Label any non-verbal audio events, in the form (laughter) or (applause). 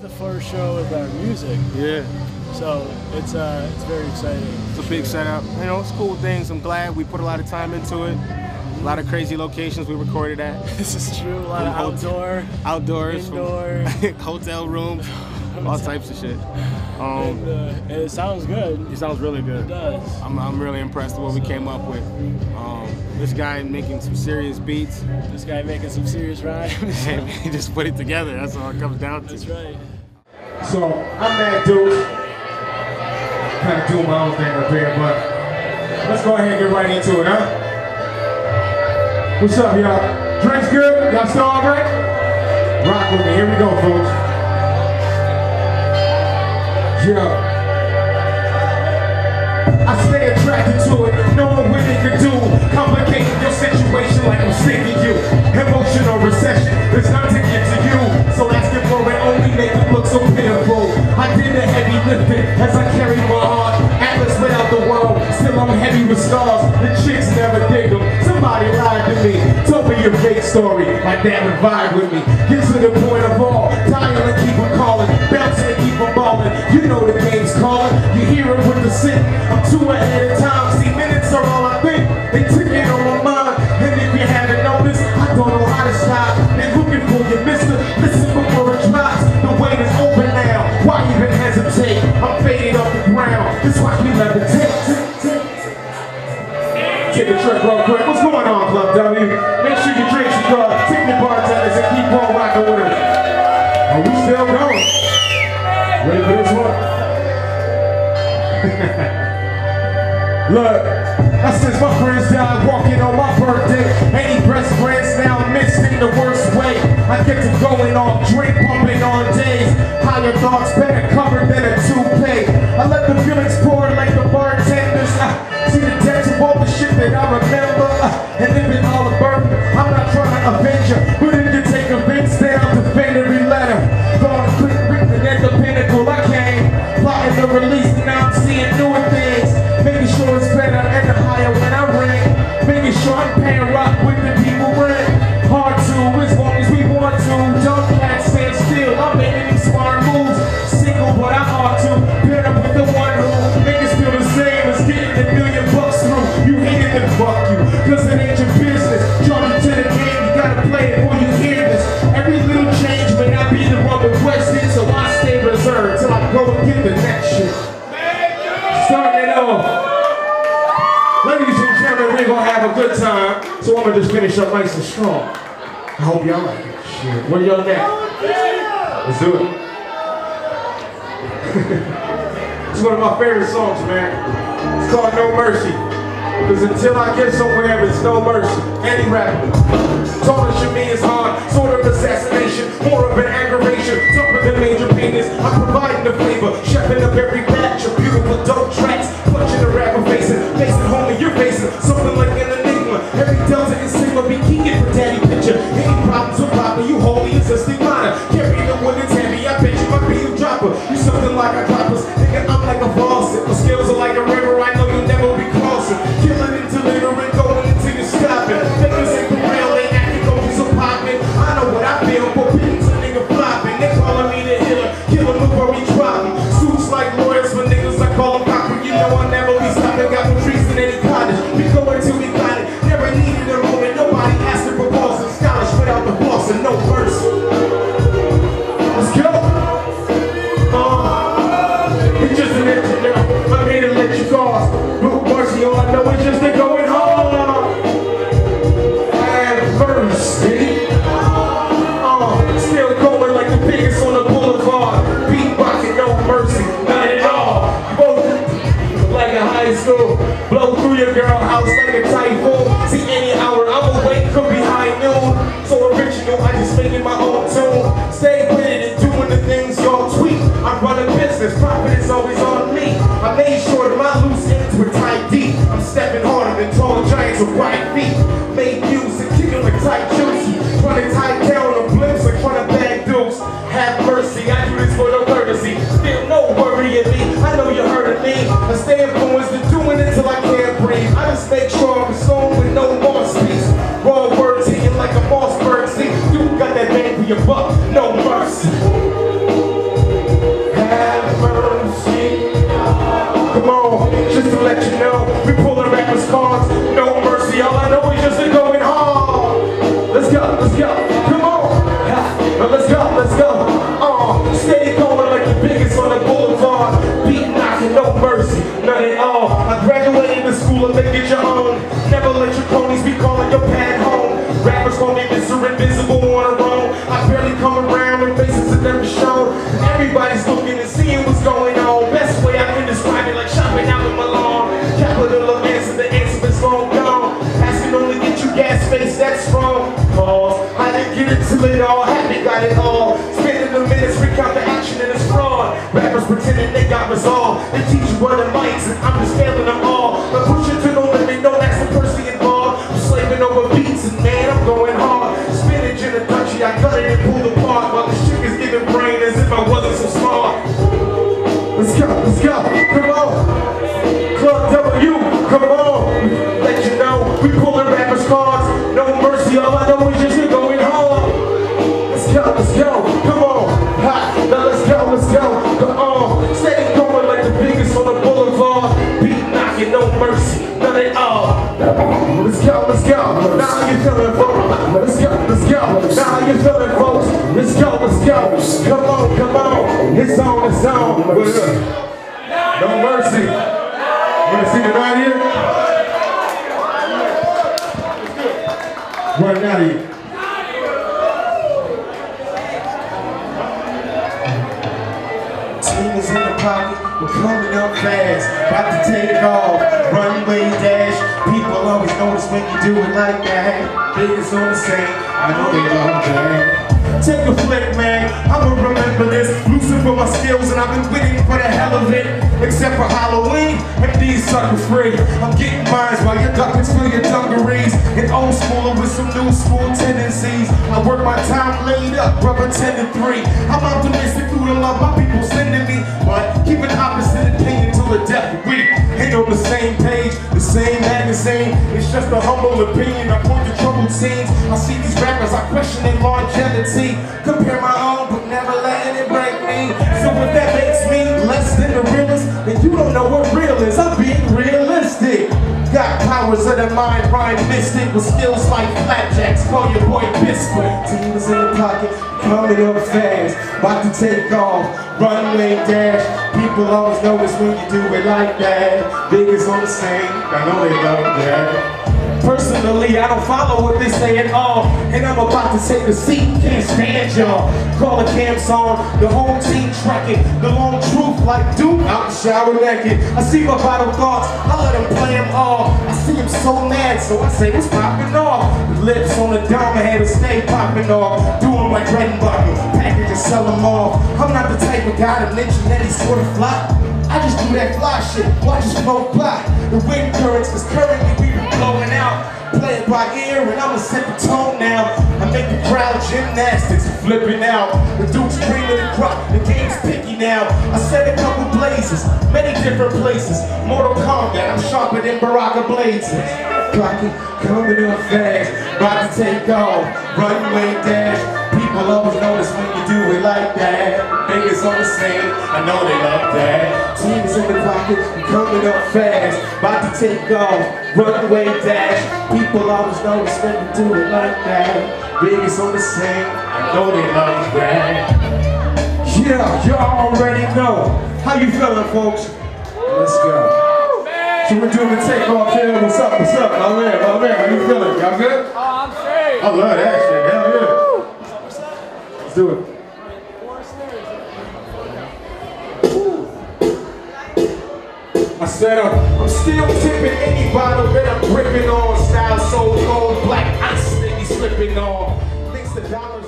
the first show with our music. Yeah. So it's uh, it's very exciting. It's a big setup. You know, it's cool things. I'm glad we put a lot of time into it. A lot of crazy locations we recorded at. (laughs) This is true. A lot of outdoor, outdoors, indoor, (laughs) hotel rooms, all types of shit. Um, and, uh, it sounds good. It sounds really good. It does. I'm, I'm really impressed with what we came up with. Um, this guy making some serious beats. This guy making some serious rhymes. (laughs) and he just put it together. That's all it comes down to. That's right. So I'm that dude. Kind of doing my own thing up here, but let's go ahead and get right into it, huh? What's up, y'all? Drinks good? Y'all still all right? Rock with me. Here we go, folks. Yeah. I stay attracted to it, knowing what it can do. Complicating your situation like I'm sick you. Emotional recession, there's none to get to you. So asking for it only make it look so pitiful. I did the heavy lifting as I carried my heart. Atlas without the world, still I'm heavy with scars. The chicks never dig them. Somebody lied to me, told me your fake story. Like that would vibe with me. Get to the point I'm ahead of time, see minutes are all I think. They ticket on my mind, and if you haven't noticed, I don't know how to stop. They looking for you, mister. Listen before it drops. The wait is open now. Why even hesitate? I'm faded off the ground. Just watch me levitate. Take Take a trip real quick. What's going on, Club W? Make sure you drink your car, tip your bartenders, and keep on rocking with us. Are we still going? Ready for this one? (laughs) Look, I since my friends died walking on my birthday. Any best friends now mixed in the worst way. I get to going off, drink pumping on days. Higher thoughts better I'm paying rock with the people rent. Hard to, as long as we want to. Dumb cats stand still, I'm making these smart moves. Single, but I ought to. Pair up with the one who us feel the same as getting a million bucks through. You hate it, then fuck you. Cause it ain't your finish up nice and strong. I hope y'all like it. Shit. Where y'all at? Let's do it. (laughs) it's one of my favorite songs, man. It's called No Mercy. Because until I get somewhere, it's no mercy. Any rapper. Tarnishing me is hard, sort of assassination, You something like a just to going hard. tall giants with white feet. Made music, kicking like tight juice. Running tight down on blimps like front of bad dukes. Have mercy, I do this for no courtesy. Still no worry in me, I know you heard of me. I stay influenced and doing it till I can't breathe. I just make sure I'm sold with no more piece. Raw words hitting like a boss bird. See, you got that bang for your buck, no mercy. Come on. No country, I cut it on. It's on, it's on. No mercy. Wanna see the right here? Right out of here. Team is in the pocket, we're coming up fast, about to take off, runway dash. People always notice when you do it like that. Biggest on the scene, I know they love that. Take a flick, man. I'ma remember this. For my skills, and I've been winning for the hell of it. Except for Halloween, and these suckers free. I'm getting mines while you're ducking for your dungarees. An old schooler with some new school tendencies. I work my time laid up, brother 10 and 3. I'm optimistic just a humble opinion. I point to troubled scenes. I see these rappers, I question their longevity. Compare my own, but never letting it break me. So if that makes me less than the realest, then you don't know what real is. I'm being realistic. Powers of the mind, rhyme mystic with skills like flapjacks. Call your boy Biscuit. Team is in the pocket, coming up fast, about to take off. Runway dash. People always know notice when you do it like that. Biggest on the scene, I know they love that. Personally, I don't follow what they say at all. And I'm about to take a seat, can't stand y'all. Call the cam song, the whole team trekking. The long truth like Duke out the shower naked. I see my vital thoughts, I let them play them all. I see him so mad, so I say, what's popping off? Lips on the dome, I had to stay popping off. Doing them like bread and package and sell them all. I'm not the type of guy to mention that he's sort of fly. I just do that fly shit, watch it float by. The wind currents, is currently we been blowing out. Play it by ear and I'ma set the tone now. I make the crowd gymnastics, flipping out. The dude's creaming the crop, the game's picky now. I set a couple blazes, many different places. Mortal Kombat, I'm sharper than Baraka blazes. Clocky, coming up fast, about to take off. Runway dash, people always notice when you do it like that. Niggas on the scene, I know they love that. Teams in the pocket, we coming up fast, about to take off. Runway dash, people always notice when you do it like that. Biggest on the scene, I know they love that. Yeah, you already know. How you feeling, folks? Let's go. So we're doing the takeoff here. What's up? What's up? My man, my man. How you feeling? Y'all good? Oh, I'm straight. I love that shit. Let's do it. I said I'm, I'm still tipping any bottle that I'm gripping on. Style so cold, black ice they be slipping on. Thinks the dollar